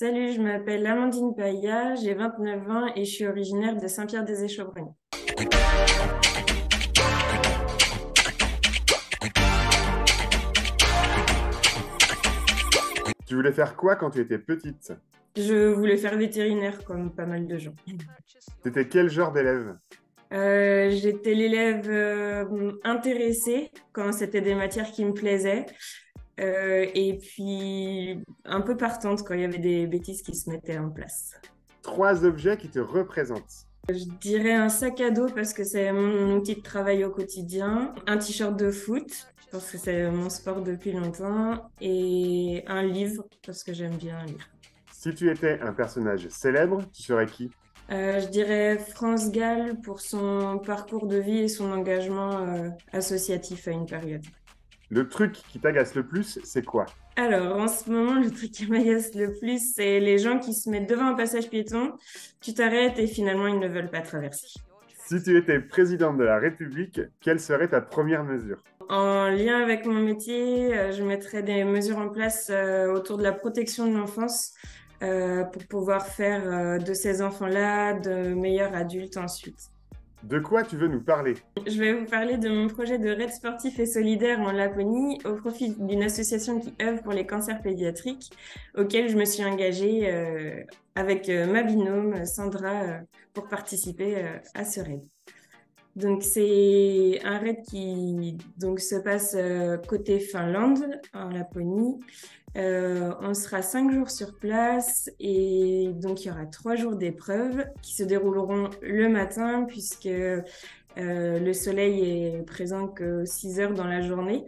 Salut, je m'appelle Amandine Paya, j'ai 29 ans et je suis originaire de Saint-Pierre-des-Échevreuils. Tu voulais faire quoi quand tu étais petite? Je voulais faire vétérinaire comme pas mal de gens. T'étais quel genre d'élève? Euh, j'étais l'élève euh, intéressée quand c'était des matières qui me plaisaient. Euh, et puis un peu partante quand il y avait des bêtises qui se mettaient en place. Trois objets qui te représentent. Je dirais un sac à dos parce que c'est mon outil de travail au quotidien, un t-shirt de foot parce que c'est mon sport depuis longtemps et un livre parce que j'aime bien lire. Si tu étais un personnage célèbre, tu serais qui? Euh, je dirais France Gall pour son parcours de vie et son engagement euh, associatif à une période. Le truc qui t'agace le plus, c'est quoi? Alors, en ce moment, le truc qui m'agace le plus, c'est les gens qui se mettent devant un passage piéton, tu t'arrêtes et finalement, ils ne veulent pas traverser. Si tu étais présidente de la République, quelle serait ta première mesure? En lien avec mon métier, euh, je mettrais des mesures en place euh, autour de la protection de l'enfance euh, pour pouvoir faire de ces enfants-là de meilleurs adultes ensuite. De quoi tu veux nous parler Je vais vous parler de mon projet de raid sportif et solidaire en Laponie au profit d'une association qui œuvre pour les cancers pédiatriques auquel je me suis engagée euh, avec euh, ma binôme Sandra euh, pour participer à ce raid. Donc c'est un raid qui se passe côté Finlande en Laponie. Euh, on sera cinq jours sur place et donc il y aura trois jours d'épreuves qui se dérouleront le matin puisque euh, le soleil est présent que 6 heures dans la journée.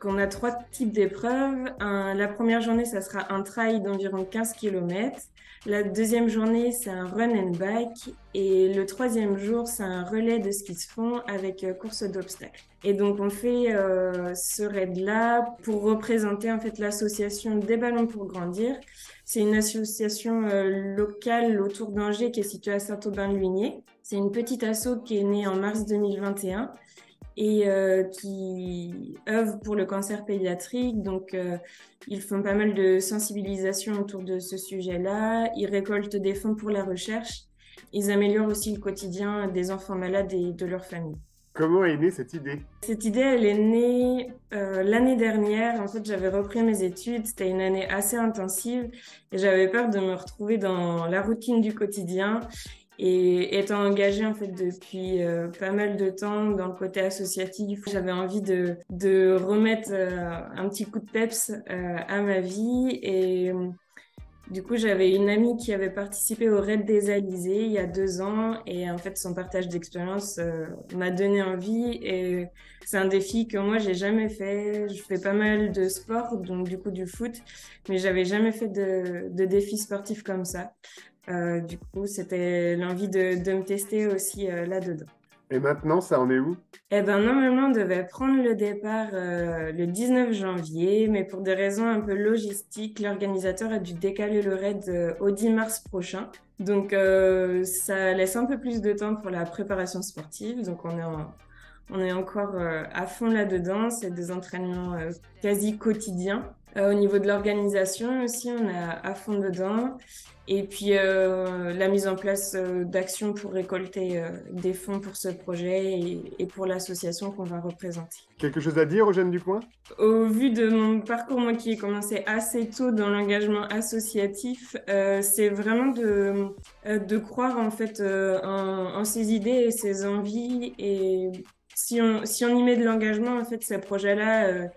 Qu'on a trois types d'épreuves. La première journée, ça sera un trail d'environ 15 km. La deuxième journée, c'est un run and bike. Et le troisième jour, c'est un relais de ski de fond avec euh, course d'obstacles. Et donc, on fait euh, ce raid-là pour représenter en fait l'association Des Ballons pour Grandir. C'est une association euh, locale autour d'Angers qui est située à Saint-Aubin-le-Luigné. C'est une petite asso qui est née en mars 2021 et euh, qui œuvrent pour le cancer pédiatrique. Donc, euh, ils font pas mal de sensibilisation autour de ce sujet-là. Ils récoltent des fonds pour la recherche. Ils améliorent aussi le quotidien des enfants malades et de leurs familles. Comment est née cette idée? Cette idée, elle est née euh, l'année dernière. En fait, j'avais repris mes études. C'était une année assez intensive et j'avais peur de me retrouver dans la routine du quotidien. Et étant engagée en fait depuis euh, pas mal de temps dans le côté associatif, j'avais envie de, remettre euh, un petit coup de peps euh, à ma vie. Et du coup, j'avais une amie qui avait participé au Raid des Alizés il y a deux ans. Et en fait, son partage d'expérience euh, m'a donné envie. Et c'est un défi que moi, j'ai jamais fait. Je fais pas mal de sport, donc du coup du foot, mais j'avais jamais fait de, de défi sportif comme ça. Euh, du coup, c'était l'envie de, de me tester aussi euh, là-dedans. Et maintenant, ça en est où? Eh ben, normalement, on devait prendre le départ euh, le 19 janvier, mais pour des raisons un peu logistiques, l'organisateur a dû décaler le raid euh, au 10 mars prochain. Donc, euh, ça laisse un peu plus de temps pour la préparation sportive. Donc, on est, encore à fond là-dedans. C'est des entraînements quasi quotidiens. Euh, au niveau de l'organisation aussi, on est à, fond dedans. Et puis euh, la mise en place euh, d'actions pour récolter des fonds pour ce projet et, et pour l'association qu'on va représenter. Quelque chose à dire aux jeunes du coin Au vu de mon parcours, moi qui ai commencé assez tôt dans l'engagement associatif, euh, c'est vraiment de, de croire en fait en, en ses idées et ses envies. Et si on, si on y met de l'engagement, en fait, ces projets-là,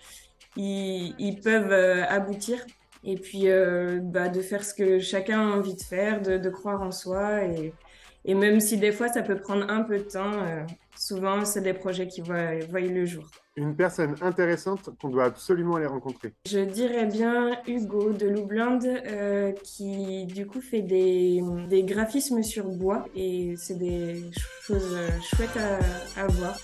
ils, ils peuvent euh, aboutir. Et puis euh, bah, de faire ce que chacun a envie de faire, de, de croire en soi. Et, et même si des fois ça peut prendre un peu de temps, euh, souvent c'est des projets qui voient, voient le jour. Une personne intéressante qu'on doit absolument aller rencontrer. Je dirais bien Hugo de Loubland euh, qui du coup fait des, des graphismes sur bois et c'est des choses chouettes à, à voir.